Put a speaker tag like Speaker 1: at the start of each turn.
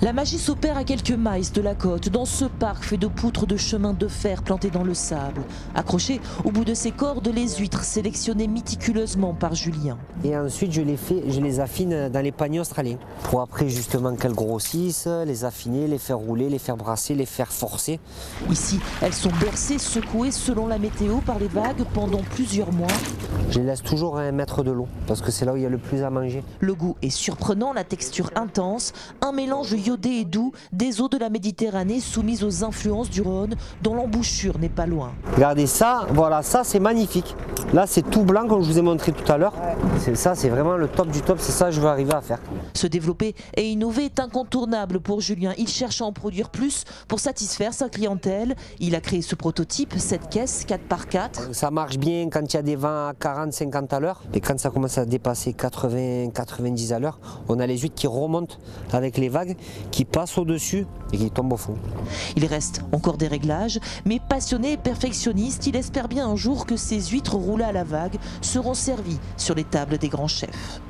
Speaker 1: La magie s'opère à quelques miles de la côte, dans ce parc fait de poutres de chemin de fer plantées dans le sable. Accrochées au bout de ces cordes, les huîtres sélectionnées méticuleusement par Julien.
Speaker 2: Et ensuite, je les, fais, je les affine dans les paniers australiens. Pour après, justement, qu'elles grossissent, les affiner, les faire rouler, les faire brasser, les faire forcer.
Speaker 1: Ici, elles sont bercées, secouées selon la météo par les vagues pendant plusieurs mois.
Speaker 2: Je les laisse toujours à un mètre de l'eau, parce que c'est là où il y a le plus à manger.
Speaker 1: Le goût est surprenant, la texture intense, un mélange iodé et doux des eaux de la Méditerranée soumises aux influences du Rhône, dont l'embouchure n'est pas loin.
Speaker 2: Regardez ça, voilà, ça c'est magnifique. Là c'est tout blanc comme je vous ai montré tout à l'heure. C'est ça, c'est vraiment le top du top, c'est ça que je veux arriver à faire.
Speaker 1: Se développer et innover est incontournable pour Julien. Il cherche à en produire plus pour satisfaire sa clientèle. Il a créé ce prototype, cette caisse 4x4.
Speaker 2: Ça marche bien quand il y a des vents à 40, 50 à l'heure. Et quand ça commence à dépasser 80, 90 à l'heure, on a les huîtres qui remontent avec les vagues, qui passent au-dessus et qui tombent au fond.
Speaker 1: Il reste encore des réglages, mais passionné et perfectionniste, il espère bien un jour que ces huîtres roulées à la vague seront servies sur les tables des grands chefs.